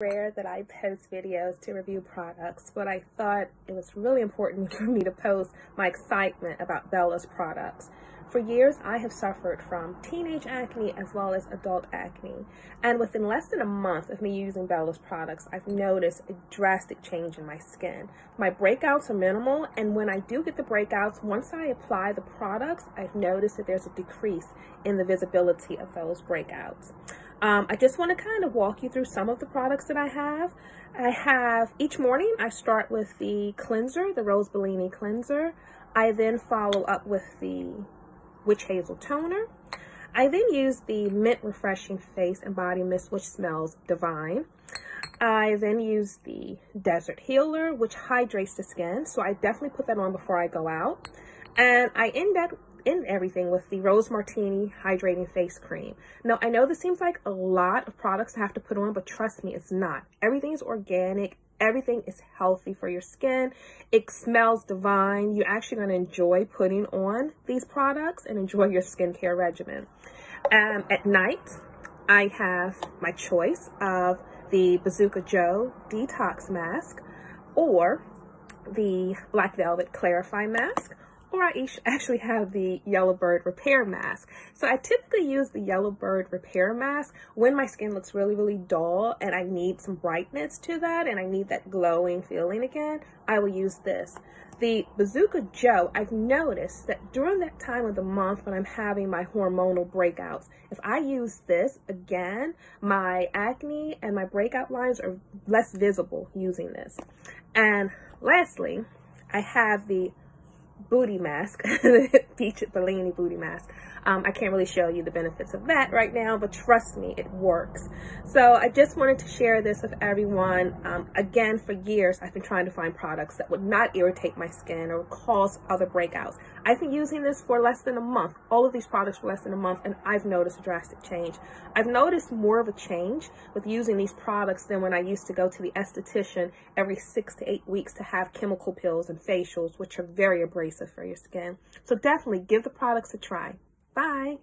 rare that I post videos to review products, but I thought it was really important for me to post my excitement about Bella's products. For years, I have suffered from teenage acne as well as adult acne. And within less than a month of me using Bella's products, I've noticed a drastic change in my skin. My breakouts are minimal, and when I do get the breakouts, once I apply the products, I've noticed that there's a decrease in the visibility of those breakouts. Um, I just want to kind of walk you through some of the products that I have. I have, each morning I start with the cleanser, the Rose Bellini cleanser. I then follow up with the Witch Hazel toner. I then use the Mint Refreshing Face and Body Mist, which smells divine. I then use the Desert Healer, which hydrates the skin. So I definitely put that on before I go out. And I end up in everything with the Rose Martini Hydrating Face Cream. Now, I know this seems like a lot of products to have to put on, but trust me, it's not. Everything is organic. Everything is healthy for your skin. It smells divine. You're actually going to enjoy putting on these products and enjoy your skincare regimen. Um, at night, I have my choice of the Bazooka Joe Detox Mask or the Black Velvet Clarify Mask or I actually have the Yellowbird Repair Mask. So I typically use the Yellowbird Repair Mask when my skin looks really, really dull and I need some brightness to that and I need that glowing feeling again, I will use this. The Bazooka Joe, I've noticed that during that time of the month when I'm having my hormonal breakouts, if I use this again, my acne and my breakout lines are less visible using this. And lastly, I have the booty mask, Peach Bellini booty mask. Um, I can't really show you the benefits of that right now, but trust me, it works. So I just wanted to share this with everyone. Um, again, for years, I've been trying to find products that would not irritate my skin or cause other breakouts. I've been using this for less than a month, all of these products for less than a month, and I've noticed a drastic change. I've noticed more of a change with using these products than when I used to go to the esthetician every six to eight weeks to have chemical peels and facials, which are very abrasive for your skin. So definitely give the products a try. Bye.